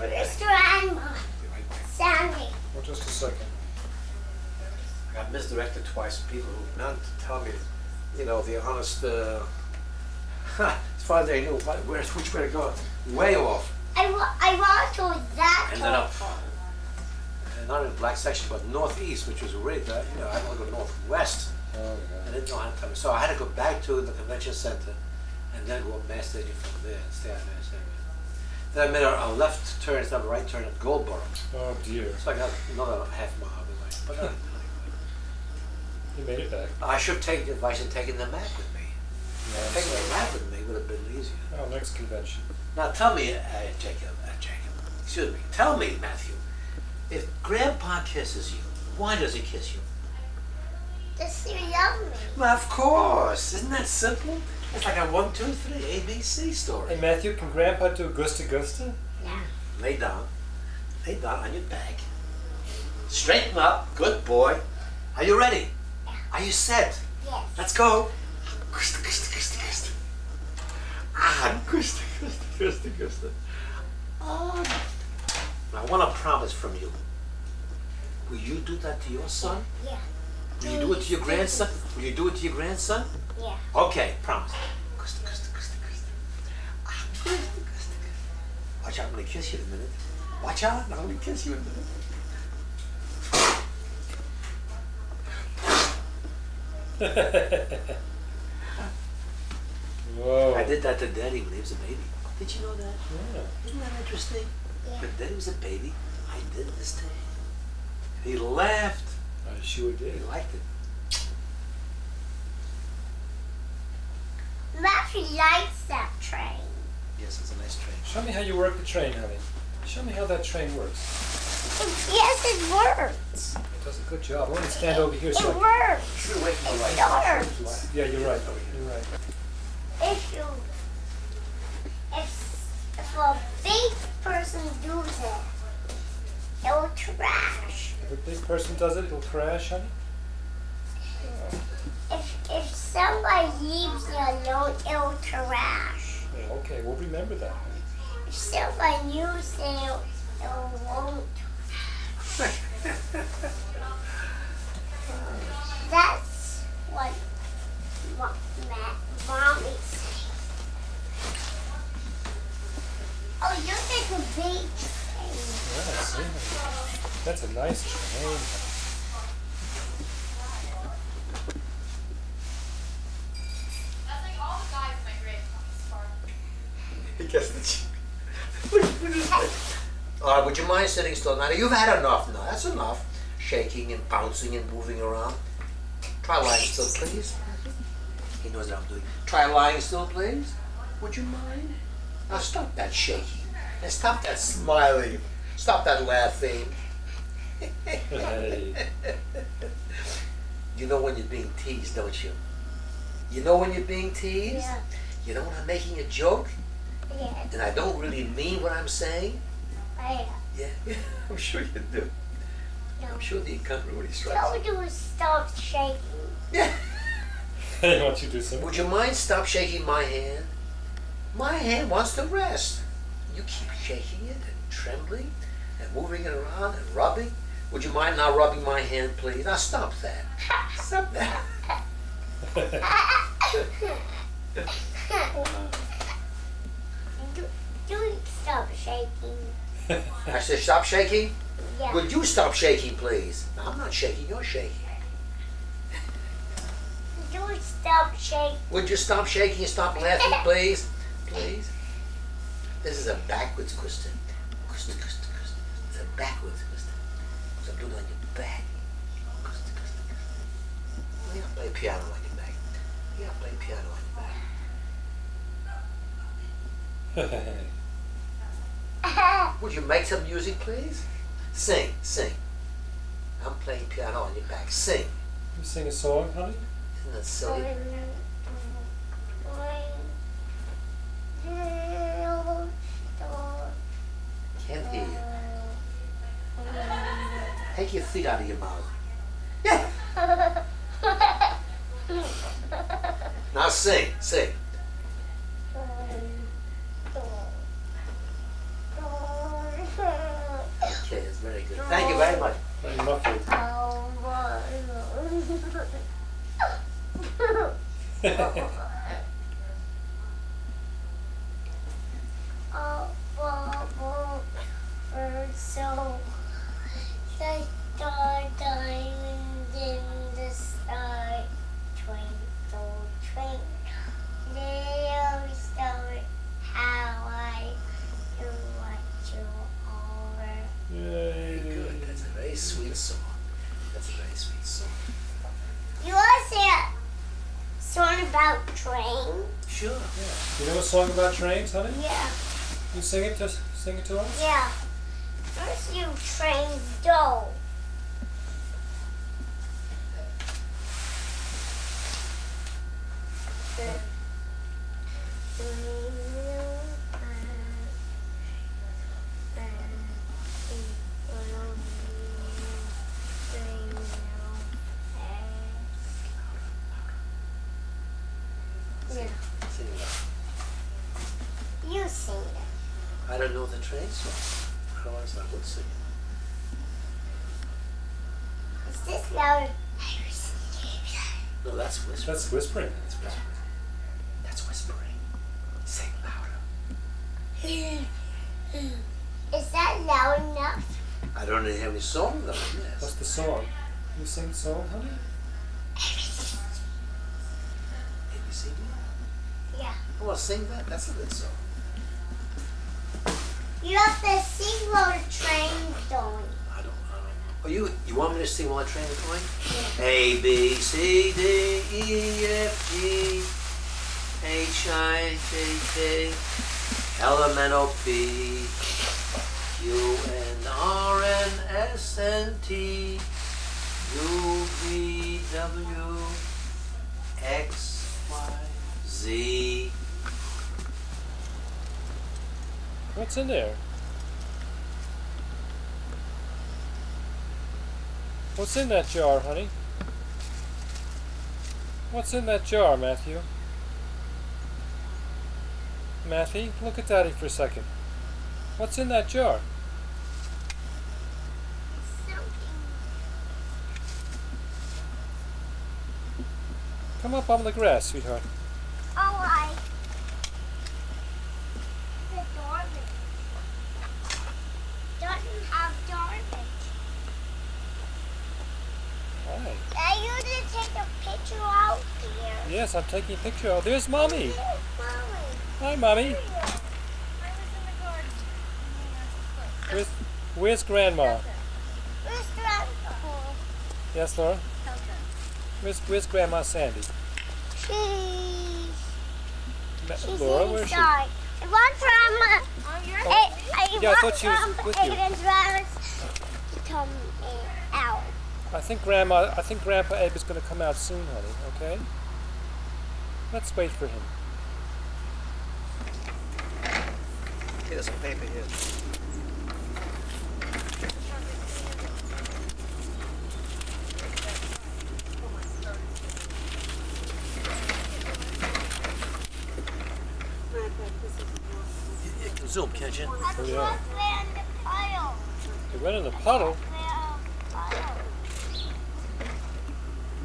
Right back. Mr. Anma, Be right back. Sandy. Well, just a second. I got misdirected twice. People who Not to tell me, you know, the honest, uh, as far as they knew, what- where, which way to go, way off. I, wa- I want to that Ended up- telephone. And not in the black section, but northeast, which was really, bad, you know, I want to go northwest. Oh, I didn't know how to tell me. So I had to go back to the convention center and then go up Mass Stadium from there and stay at Mass Stadium. Then I made a, a left turn instead of a right turn at Goldboro. Oh, dear. So I got another half mile away. But uh, You made it back. I should take the advice and taking the map with me. Yeah, I'm Taking the map with me would have been easier. Oh, next convention. Now tell me, uh, Jacob, uh, Jacob, excuse me, tell me, Matthew, if Grandpa kisses you, why does he kiss you? Does he love me? Well, of course. Isn't that simple? It's like a one, two, three ABC story. Hey, Matthew, can Grandpa do Gusta Gusta? Yeah. Lay down. Lay down on your back. Straighten up. Good boy. Are you ready? Are you set? Yes. Let's go. Gusta, gusta, gusta, gusta. Ah, gusta, gusta, gusta, gusta. Oh. I want a promise from you. Will you do that to your son? Yeah. Will you do it to your grandson? Will you do it to your grandson? Yeah. Okay, promise. Ah. Watch out, I'm gonna kiss you in a minute. Watch out, I'm gonna kiss you in a minute. Whoa. I did that to Daddy when he was a baby. Did you know that? Yeah. Isn't that interesting? Yeah. When Daddy was a baby, I did this to him. He laughed. I sure He did. liked it. Matthew likes that train. Yes, it's a nice train. Show me how you work the train, honey. Show me how that train works. Yes, it works. It does a good job. I want to stand over here It so I can... works. Shoot away from the It light. works. Yeah, you're right. You're right. If you, if, if a big person does it, it will crash. If a big person does it, it'll crash, honey. If, if somebody leaves it alone, it will crash. Yeah, okay, we'll remember that. If somebody uses it, it won't. That's what mo- ma- mommy said. Oh, you're like a big train. Yeah, I see. honey. That's a nice train. honey. That's like all the guys in my grade on this part. He gets the cheek. All right, would you mind sitting still? Now, you've had enough now. That's enough. Shaking and bouncing and moving around. Try lying still, please. He knows what I'm doing. Try lying still, please. Would you mind? Now stop that shaking. And stop that smiling. Stop that laughing. Hey. You know when you're being teased, don't you? You know when you're being teased? Yeah. You know when I'm making a joke Yeah. and I don't really mean what I'm saying? I, uh, Yeah, I'm sure you do. no. I'm sure the country really strikes. Don't do stop shaking. Yeah. I want you do something. Would you mind stop shaking my hand? My hand wants to rest. You keep shaking it and trembling and moving it around and rubbing. Would you mind now rubbing my hand, please? Now stop that. Stop that. do, do stop shaking. I said stop shaking. Yeah. Would you stop shaking, please? No, I'm not shaking. You're shaking. Don't stop shaking. Would you stop shaking and stop laughing, please? Please? This is a backwards question. Question, question, question. It's a backwards question. So I'm doing it on your back. You gotta play piano on your back. You gotta play piano on your back. Would you make some music, please? Sing, sing. I'm playing piano on your back. Sing. You sing a song, honey? Isn't that silly? Can't hear you. Take your feet out of your mouth. Yeah. Now sing, sing. Okay, it's very good. Thank you very much. Very muffled. Oh, oh, bubble, are so the star diamond in the sky, twinkle, twinkle, little star, how I do watch you over. Yay. Good. That's a very sweet song. That's a very sweet song. You want to say a song about trains? Sure. Yeah. You know a song about trains, honey? Yeah. You sing it to sing it to us? Yeah. First you train dough. Yeah, Sing it out. you sing it. I don't know the train song. Otherwise, I would sing it. Is this louder? No, that's whispering. That's whispering. That's whispering. That's whispering. Sing louder. Is that loud enough? I don't know any song though. What's the song? You sing the song, honey? Yeah. Well, sing that. That's a good song. You have to sing while the train's going. I don't. I don't know. Oh, you you want me to sing while the train is going? A B C D E F G H I J K L M N O P Q N R N S N T U V W X Y Z. What's in there? What's in that jar, honey? What's in that jar, Matthew? Matthew, look at Daddy for a second. What's in that jar? Come up on the grass, sweetheart. Oh, I. The dormant. Doesn't have dormant. Hi. I used to take a picture out here. Yes, I'm taking a picture. Oh, there's Mommy. Mommy. Hi, Mommy. I was in the garden. Where's, where's Grandma? Where's Grandpa? Yes, Laura? Where's, where's Grandma Sandy? She's, Ma- she's Laura, where's she? I want Grandma. Oh, eh, I, I eh, Yeah, I thought she was with you. Aiden's rabbits to come in, out. I think Grandma, I think Grandpa Abe is going to come out soon, honey. Okay. Let's wait for him. Here's some paper here. You can zoom, can't you? I Oh, yeah. want in the pile. He went in the puddle. There, pile.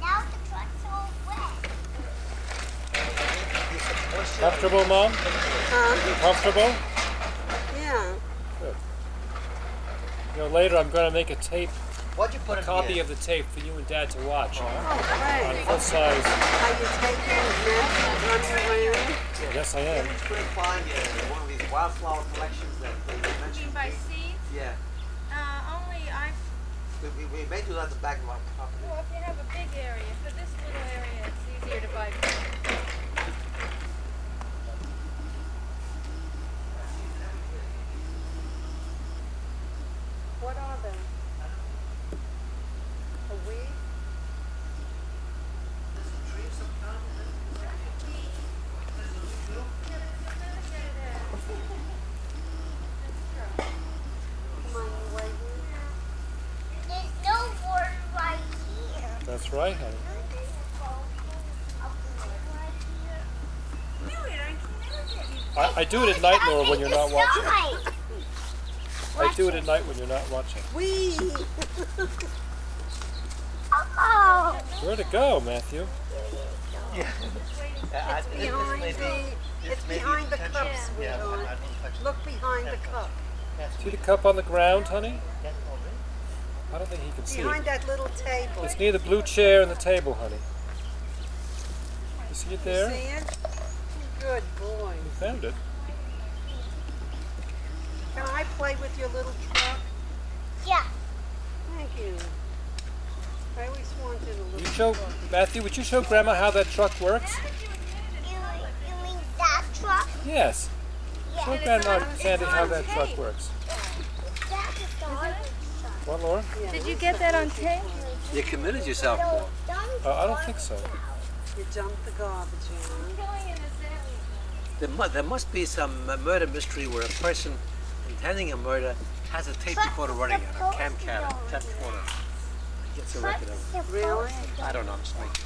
Now the truck's all wet. Comfortable, Mom? Huh? Comfortable? Yeah. You know, later I'm going to make a tape, What'd you put a copy here? of the tape for you and Dad to watch Oh, on great. full size. Are you taking this running around? Yes, I am. couldn't find uh, one of these wildflower collections that they mentioned. You mean by seeds? Yeah, Uh, only I, we, we, we may do that at the back of our property. well, if you have a big area, for this little area, it's easier to buy. What are they? A weed? Come on, you waiting? There's no water right here. That's right, honey. I, I do it at night, Laura, when you're not watching. I do it at night when you're not watching. Wee! Oh, Where'd it go, Matthew? I- It's this- this behind the, this it's behind the potential- cup, Yeah, sweetheart. don't touch it. Look behind the cup. See the cup on the ground, honey? Get over it. I don't think he can see Behind it. that little table. It's near the blue chair and the table, honey. You see it You there? see it? Good boy. You found it. Can I play with your little truck? yeah. Thank you. I always wanted a You little show truck. Matthew. Would you show Grandma how that truck works? You, you mean that truck? Yes. Show Yeah. Grandma Sandy how that truck works. That is the other truck. What, Laura? Yeah, Did you get that on tape? You committed yourself, No, Paul. Uh, I don't think so. You dumped the garbage in. There, mu- there must be some uh, murder mystery where a person intending a murder has a tape recorder running on a camcorder, tape recorder. Gets a record of it. Really? I don't know. I'm just making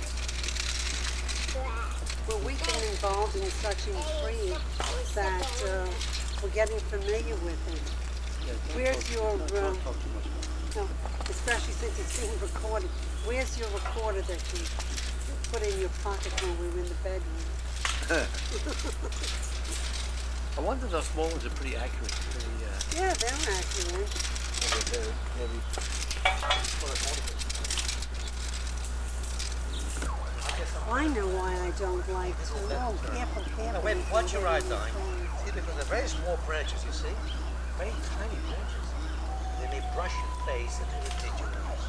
Well, we've been involved in such intrigue that uh, we're getting familiar with it. Yeah, Where's talk- your, no, don't talk too much about No, especially since it's being recorded. Where's your recorder that you put in your pocket when we were in the bedroom? I wonder if those small ones are pretty accurate. Pretty, uh, Yeah, they're accurate. maybe maybe- I know why I don't like to. Oh, careful, careful. No, wait, you watch can your eyes, in the darling. phone. See, because they're very small branches, you see? Very tiny branches. They brush your face and irritate your eyes.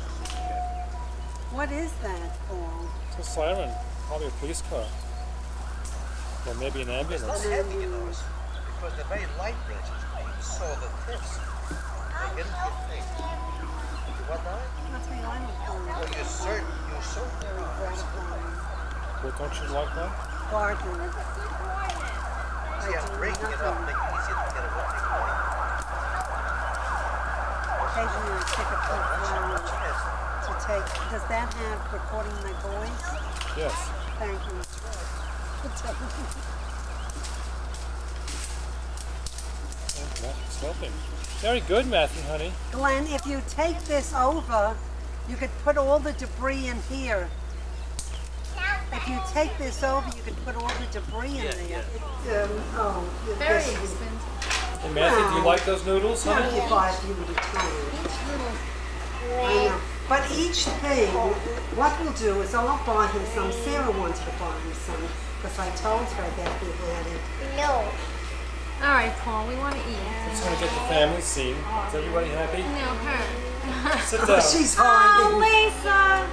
What is that, Paul? It's a siren. Probably a police car. Or maybe an ambulance. It's not ambulance. heavy, you know, because they're very light branches. You saw the tips. They get into your face. You what, darling? Must be I'm Well, you're certain, you're so very gratifying. Well, don't you like that? Hardly. See, I'm do breaking it up, nothing. make it easier to get a working point. Occasionally I pick up the phone Yes. to take. Does that have recording my voice? Yes. Thank you. Matthew's helping. Very good, Matthew, honey. Glenn, if you take this over, you could put all the debris in here. If you take this over, you could put all the debris in there. Um, oh, Very this expensive. Hey, Matthew, do you like those noodles, honey? Twenty-five you would return. I know. But each thing, what we'll do is I'll buy him some. Sarah wants to buy him some because I told her that he had it. No. All right, Paul, we want to eat. Just want to get the family scene. Is everybody happy? No, her. Sit Oh, down. she's Oh, hiding. Lisa.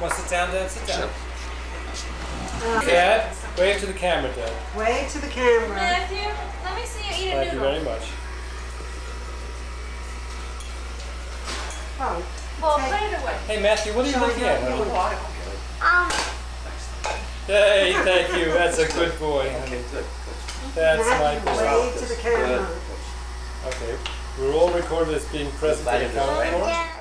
Want to sit down, Dad? Sit down. Dad, wave to the camera, Dad. Way to the camera. Matthew, let me see you eat a Thank you very much. Oh, Paul, Take- put it away. Hey, Matthew, what are you looking at, help honey? you? Um, Hey, thank you. That's a good boy, honey. That's Matthew, boy. wave to the camera. Okay, we're all recorded as being present at the camera. and,